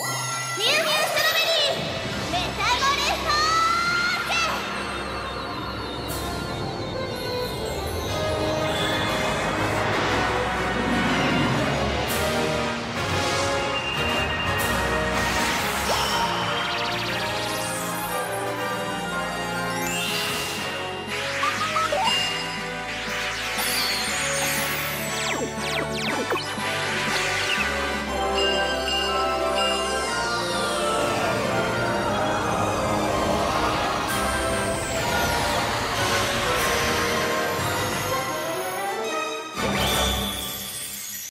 Wow.